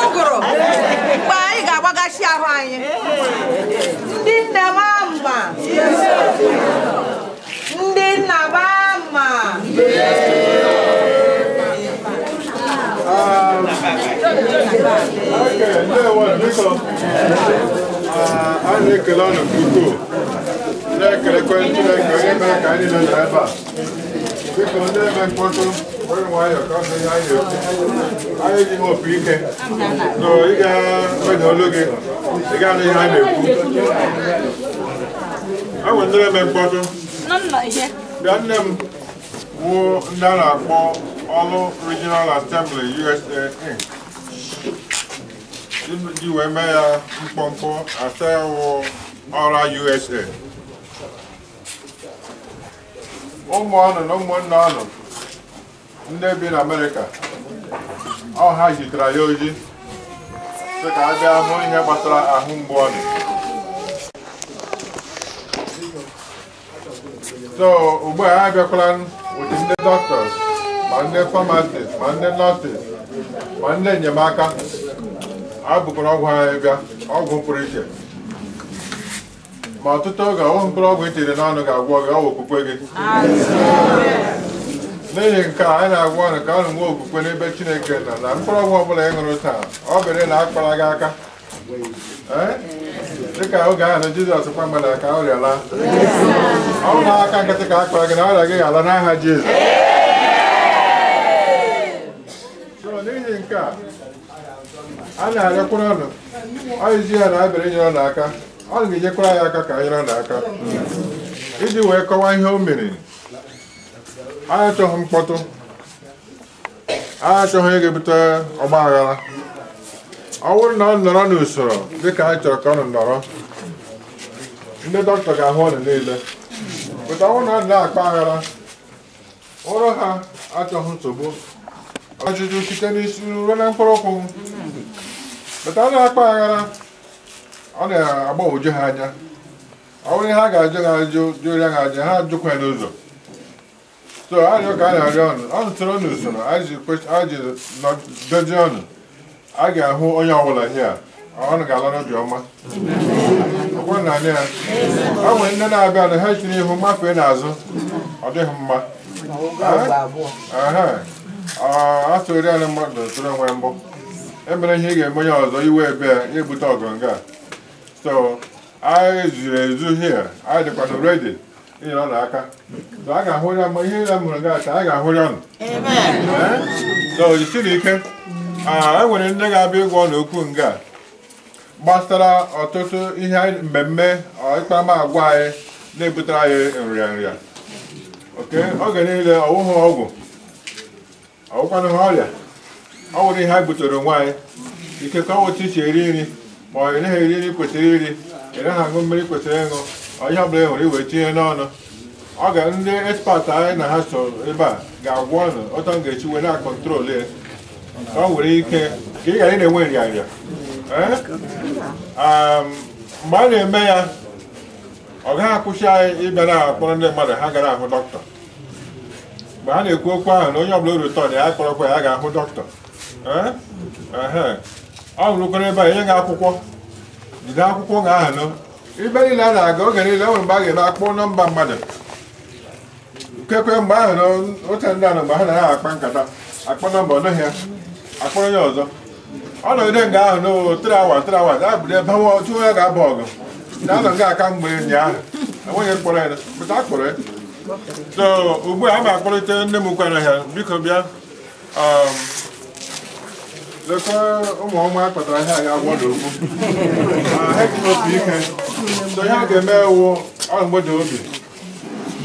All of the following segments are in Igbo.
ụgụrụ mgbe anyị ga-agbagachi ahụ anyị ndị nne m ndị nna m ama Ah, a na-ekele ọnụ nke ukwuu na-ekelekwe Chineke onye mere ka anyị nọ n'ebe a biko ndị eme mkpọtụ were nwayọọ ka ọ bụ ihe anyị anyị ji opi ike so ị ga-enye olu gị ị ga-anụ ihe anyị na-ekwu a nwere ndị eme mkpọtụ bịa nne m wụ ndị a na-akpọ ọlụ Regional Assembly USA Inc. ji wee mee ya mkpọmkpọ asa wụ ọra USA ụmụ ọnụ na ụmụnne ọnụ ndị bi na Amerịka ọ ha zitere ya ozi sị ka a bịa hụ ihe gbasara ahụ mgbu ọnụ so ugbu a ha bịakwala ụdị ndị doctors ma ndị pharmacists ma ndị nurses ma ndị enyemaka a bụkwara ọgwụ anyị bịa ọgwụ pụrụ iche. Ma ọtụtụ oge ọgwụ mkpụrụ ọgwụ etinyere n'ọnụ ga-agwọ gị ọ okwukwe gị. N'ihi nke a anyị na-agwa ọnụ ka ọnụ nwee okwukwe n'ebe Chineke nọ na mkpụrụ ọgwụ ọbụla ị ṅụrụ taa ọ bụrụ na akpara gị aka. Ee? dịka oge ahụ Jizọs kwa mmadụ ka ọrịa ọ bụ n'aka nkịtị ka akpara gị na ọrịa gị ala n'aha Jizọs. N'ihi nke a a na-arịọkwara ọnụ. Ọyịzi ya na-abịara inyere ọnụ aka. Ọ ga-enyekwara ya aka ka anyị nyere aka. Iji wee kọwaa ihe o mere. Anyị achọghị mkpọtụ. Anyị achọghị ga-ebute ọgba aghara. Ọ bụrụ na ọ nọrọ n'usoro dịka anyị chọrọ ka ọ nọrọ ndị dọkịta ga-ahụ ọnụ niile. Pụta ọ bụrụ na ọ na-akpa aghara ụrụ ha achọghị nsogbu. Ọjụjụ site n'isi ruo na mkpụrụ ụkwụ. Pụta ọ na-akpa aghara ọ na-agbagwoju ha anya. Ọ bụrụ ihe ha ga-ajụ ha ajụ jụrụ ha aja ha jụkwa ya n'ụzọ. So arịọ ka a na-arịọ ọnụ. Ọnụ tụrụ n'usoro anyị ji dozie ọnụ. A ga-ahụ onye ọbụla hia ọnụ ga-ala n'obi ọma. Ọgwọ na ya ọ nwere ndị na-abịa na ha tinye ihu mafee n'azụ ọ dịghị mma. A tụrụ anyị mmadụ tụrụ onwe mbụ. Emere ihe ị ga-eme onye ọzọ iwe ebe ya ebute ọgụ nga so anyị zuru ezu hia anyị dịkwana redi inyere ọnụ aka so a ga-ahụ ya ma ihe niile mụrụ nga ka a ga-ahụ ya ọnụ so jisiri ike? E nwere ndị ga-abịa ịgwa ọnụ okwu nga gbasara ọtụtụ ihe mmemme ịkpama agwa anyị na-ebutere anyị nrịa nrịa. Oke oge niile ọwụhụ ọgwụ. Ọwụkwanụ ha ọrịa. Ọ nwere ihe anyị butere onwe anyị ike ka ọ wụtụ iche eri nri ma ọ naghị eri nri kwesịrị iri ị naghị aṅụ mmiri kwesịrị ịṅụ ihe ọbụla e nwere iwe tinye n'ọnụ. Ọ ga ndị expert anyị na ha so ebe a ga-agwa ọnụ ọtọ m ga-echi wee na-akọntrol ya. Ka ọ nwere ike ka ị ghara ị na-enwe nrịanrịa. Mgbe a na-eme ya ọ gaghị akwụsị anyị ịbịa na-akpọrọ ndị mmadụ ha gara ahụ dọkịta. Mgbe ha na-ekwu okwu ahụ na onye ọbụla rutọn ya kpọrọkwa ya ga-ahụ dọkịta. Ọ rụkwara ebe a nye gị akwụkwọ. Jide akwụkwọ ga ahụ nụ ibe niile a na-aga oge niile nwere mgbe a ga-eme akpọ nọmba mmadụ. Nkekwe mgbe ahụ na oche ndị anọ mgbe ha na ha akpa nkata. Akpọ nọmba ọ nọghị ya. Akpọrọ onye ọzọ. Ọ nọgide nga ahụ no tri awa tri awa a bụrụ ebe otu onye ga-aba ọgụ. Na anọ nga aka mgbe enyi ahụ. Enweghị mkpọrọ ya pụta akpọrọ ya. So ugbu a a ma akpọrịta nne m kwara ha biko bịa. Lekwa ụmụ ọma kpatara ihe a ga-agwọ n'okwu ha ji obi ike. So ihe a ga-eme ewu ọrụ mgbede obi.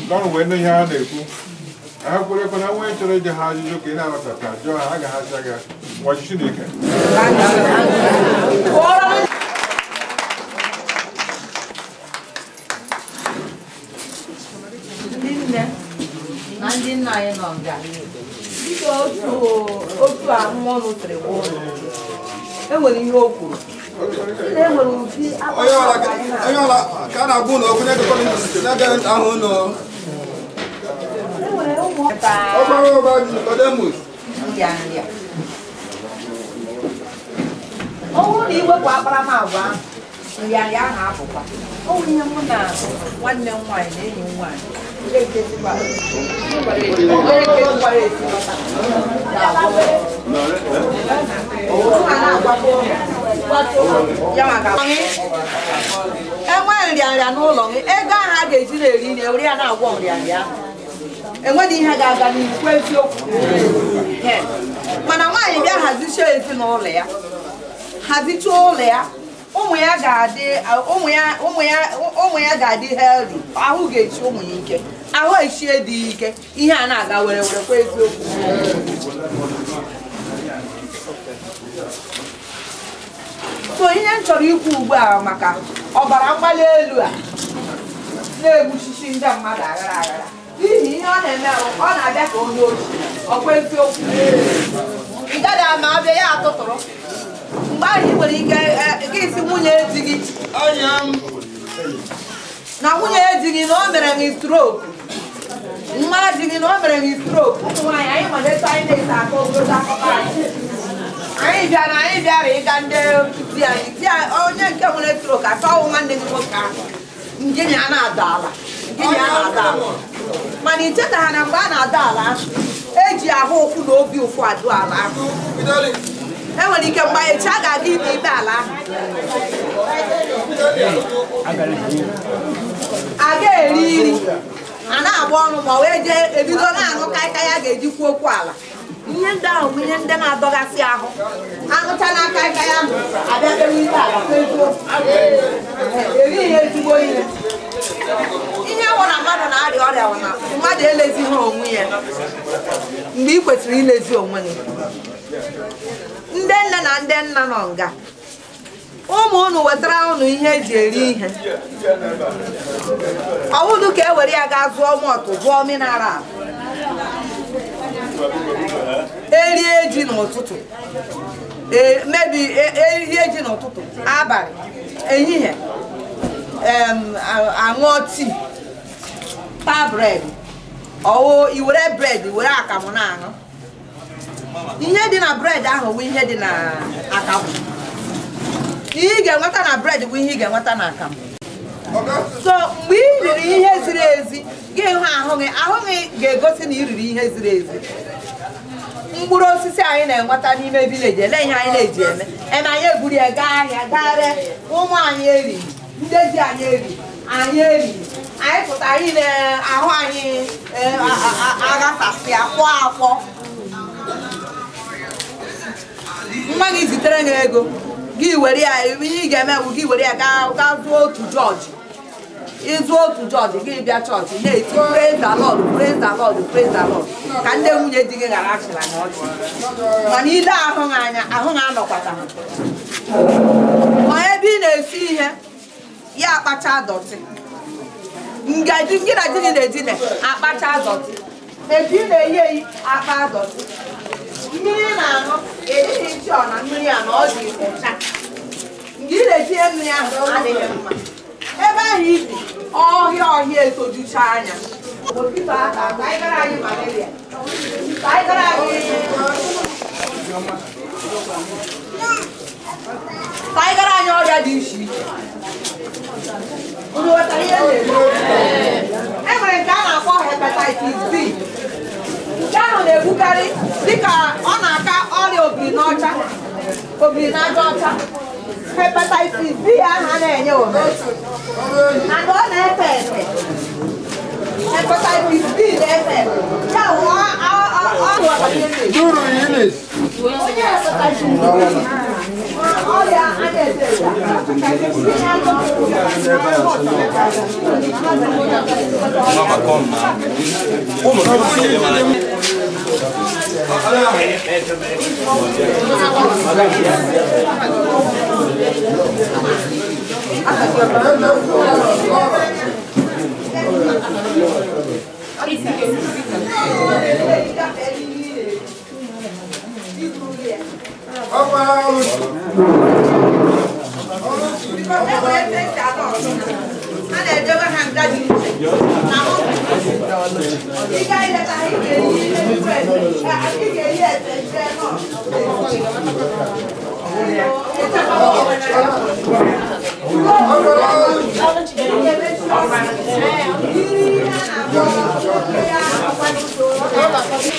N'ọrụ wee nne ihe ha na-ekwu. Ha kwere ekwe na nwee chọrọ ije ha ajụjụ ka ị na-aghọtata jụọ ha a ga-ahacha gị nwachi Chineke. Na ndị nna anyị nọ nga dịka otu otu ahụmọnụ siri gwa ụlọ e nwere ihe o kwuru. Enwere ụdị onye ọla ka a. na-agwa ụlọ okwu n'ebe ahụ ụlọ enwere ụmụ ọgbara ụba Nicodemus ọ bụrụ na iwepụ akparamagwa ahụ nrịanrịa ahụ apụkwa. ọ bụ ihe mụ na nwanne m nwaanyị na enyi m nwaanyị. Enwe nrịanrịa n'ụlọ gị ego ahụ a ga-eji na-eri nri ewere ya na-agwọ nrịanrịa enweghị ihe ga-aga n'ikwu eziokwu mana nwaanyị bịa hazicha ezinụlọ ya hazichaa ụlọ ya ụmụ ya ga-adị ụmụ ya ga-adị healthy ahụ ga-echi ụmụ ya ike ahụ echie dị ike. Ihe a na-aga were were kwa eziokwu. So ihe m chọrọ ikwu ugbu a maka ọbara mgbali elu a na-egbuchichi ndị mmadụ aghara aghara. N'ihi ihe ọ na-eme ọ na-abịa ka onye ochi ọkwa eziokwu. Ị gaghị ama abịa ya atụtụrụ. Mgbe ahụ ị nwere ike eh, gị si nwunye di gị. Na nwunye di gị na o mere gị strok di gị na o mere gị strok ụmụ anyị malite anyị na-ese aka ogologo akụkọ anyị. Bịara anyị bịara ịga ndị di anyị. Di onye nke nwere strok achọghị nwanne gị nwoke ahụ. Ngịnị a na-ada ala. Ngịnị a na-ada ala. Mana i chetaghị na mgbe a na-ada ala eji ahụ ụkwụ na obi ụfụ adụ ala ahụ. Enwere ike mgbe echi a ga-aga ime ibe ala ahụ. A ga-eri iri a na-agba ọnụ ma wee jee ebido na-aṅụ kaịka ya ga-eji kwuo okwu ala. Ihe ndị ahụ bụ ihe ndị na-adọgasị ahụ. Aṅụcha na aka ya ahụ abịa dewe ite ala kpejuo erighị ezigbo ihe. Ihe wụ na mmadụ na-arịa ọrịa na mmadụ elezighị onwe ya. Mgbe ị kwesịrị ilezi onwe gị. Ndị nne na ndị nna nọ nga. Ụmụ unu wetara unu ihe eji eri ihe. Ọwụdụ ka e were ya gaa zụọ mọtụ zụọ mineral erie ji n'ụtụtụ. E- mebi e- erie ji n'ụtụtụ abalị ehihie aṅụọ tii taa bred ọwụ iwere bred were akamụ na-aṅụ. Ihe dị na bred ahụ bụ ihe dị na akamụ ihe ị ga-enweta na bred bụ ihe ị ga-enweta na akamụ so mgbe ị riri ihe ziri ezi gị hụ ahụ gị ahụ gị ga-egosi na ị riri ihe ziri ezi. Mkpụrụ osisi anyị na-enweta n'ime vileji ele ihe anyị na-eji eme? Eme anyị eburu ya gaa ahịa gaa ree. Ụmụ anyị eri ndị di anyị eri anyị eri. Anyị pụta anyị na-ahụ anyị a- aghasasị akwọ akwọ. Nwa gị zitere gị ego. Gị were ya ihe ị ga-eme bụ gị were ya gaa zụọ otu jọji ịzụ otu jọji gị bịa chọọchị na-eti praise the lord ka ndị nwunye di gị ghara achịra na ọchị mana ile ahụ gị anya ahụ gị anọkwata. Ha ma ebe ị na-esi ihe ya akpacha dọtị ngaji gị na di gị na-edina akpacha dọtị eji na-eyi eyi akpa dọtị mmiri na-aṅụ erighị nchi ọ na mmiri a na ọ dị ụcha mgbe ị na-etinye mmiri ahụ adịghị mma. Ebe ahụ ibi ọhịa ọhịa etojucha anya Mosquito ata, ka anyị gara anyị malaria ka anyị gara anyị ka anyị gara anyị ọrịa dị iche iche unu wetara ihe na-eme e nwere nke a na-akpọ hepatitis B nke ahụ na-egbukarị dịka ọ na-aka ọrịa obiri n'ọcha obiri n'aja ọcha hepatitis B ahụ a na-enye ome na ọ na-efe efe. Hepatitis B na-efe efe. Ya wụ ọ- ọ- ọ- ọ ghọtara Ọba ọ̀rọ̀ ọ̀rọ̀ ti ní bá wọ́n fẹ́ fẹ́ jà náà. A lè jẹ́ bá.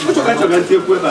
kuchakachaka ntekuyeva.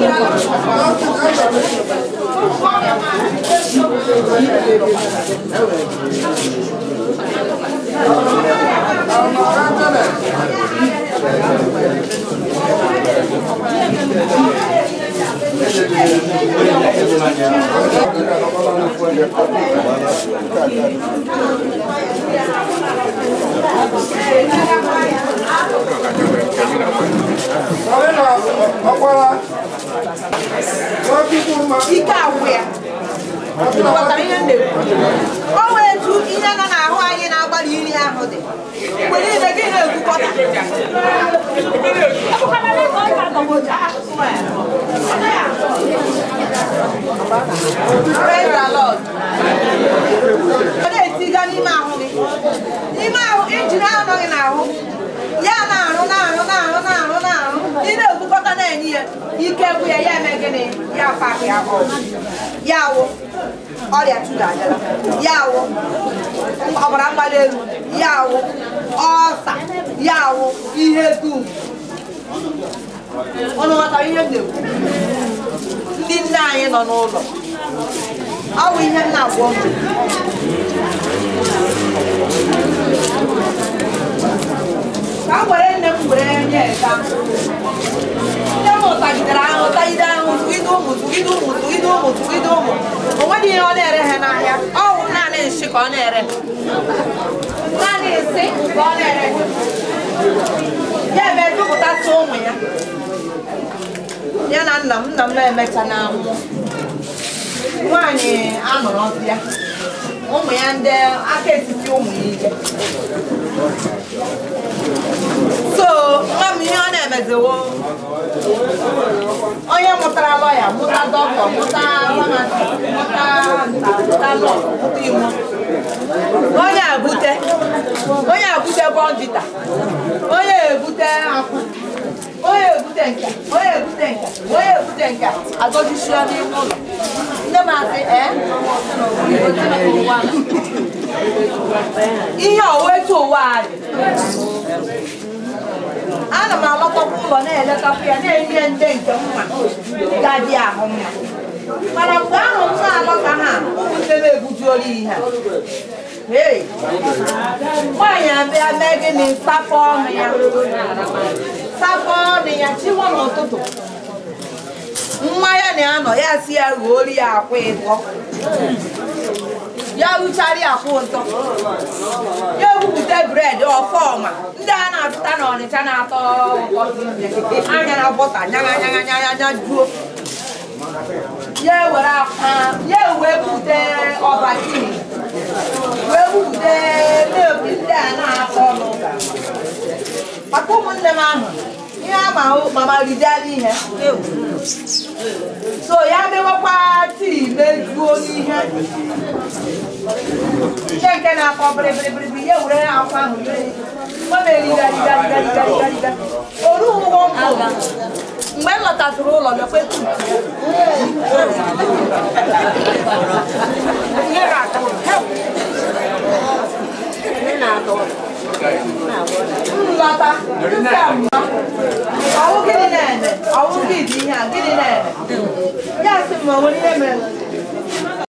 ya ghọtara ihe m na-ekwu. O nwee etu ihe nọ n'ahụ anyị na-agbalị iri ahụ dị. Mgbe niile gị na-ekwukọta Praise the Lord. ọ na-etiga n'ime ahụ gị. N'ime ahụ injin ahụ nọ gị n'ahụ. Ya na-arụ na-arụ na-arụ na-arụ na-arụ. Ị na-ekwukọta na-enye ya. Ike gwụ ya ya eme gịnị? Ya pakị ya ya wụ ọrịa adịla ya ọbara mgbali elu. Ya ọsa. Ya ihe dum. Ọnụ ghọtara ihe na-ekwu. Ndị nne anyị nọ n'ụlọ. Ọ bụ ihe m na-agwọ ka m were nne m were nye eka nne m ụtagidere ahụ ụtagide ahụ tụgide ụmụ tụgide ụmụ tụgide ụmụ tụgide ụmụ o nweghị ihe ọ na-ere ha n'ahịa ọ bụ naanị nsị ka ọ na-ere naanị nsị ka ọ na-ere ya ebe dupụtasị ụmụ ya ya na nna m nna m na-emecha na nwụọ nwaanyị anọrọ ya ụmụ ya ndị aka etiti ụmụ ya ike so nwa m ihe ọ na-emeziwo onye mụtara lọya mụta dọkịta mụta famasi mụta mụta lọ mụta imo onye abute onye abute bọndita onye ebute akwụ. Onye ebute nka onye ebute nka onye ebute nka agọjisia n'ime ụlọ. Nne m asị ee ihe ọwa etu ụwa a dị. Ana m alọtakwa ụlọ na-eletakwa ya na-enye ndị nke mma ga-adị ahụ mma mana mgbe ahụ m na-alọta ha ụmụnne m ebujuola ihe a Hey! nwaanyị abịa mee gịnị sapụ ọnụ ya sapụ ọnụ ya chiwa n'ụtụtụ nwa na-anọ ya si ya ruori ya akwa ịtọ ya ruchara akwụ ụtọ ya ebupụta bred ọfọma ndị a na-azụta n'ọnịcha na-atọ anya na bọta nyaga nyaga nyaga nya juo. Ya ewere akwa ya wee bupụta milk ndị a na-atọ n'ụka. Maka ụmụnne m ahụ ihe ama mama rijala ihe. So ya mewekwa tii mejuo n'ihe nke nke na-akọ bịrịbịrịbịrị ya were akwa ahụ merigarigarigarigariga oru ụgwọ mbụ mgbe m lọtatụrụ ụlọ bịakwa etu nlọta ọwụ gịnị na-eme ọwụ gị dị ihe a gịnị na-eme ya sị m ma o nwere ihe mere